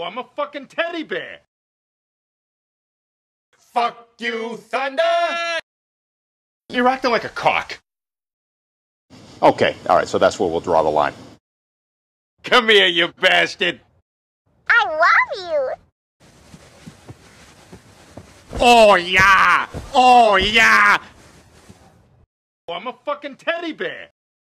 Oh, I'm a fucking teddy bear. Fuck you, Thunder! You're acting like a cock. Okay, all right, so that's where we'll draw the line. Come here, you bastard. I love you. Oh, yeah. Oh, yeah. Oh, I'm a fucking teddy bear.